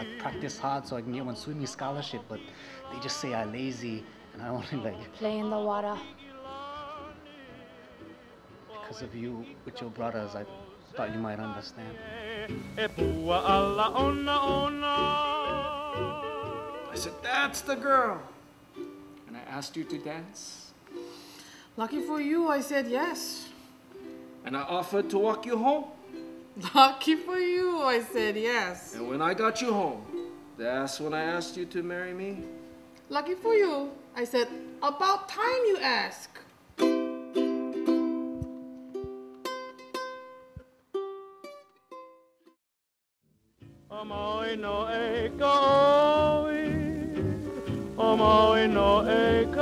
I practice hard so I can get one swimming scholarship, but they just say I'm lazy and I only like Play in the water. because of you with your brothers. I thought you might understand. I said, That's the girl. And I asked you to dance. Lucky for you, I said yes. And I offered to walk you home. Lucky for you, I said yes. And when I got you home, that's when I asked you to marry me? Lucky for you, I said, about time you ask. No no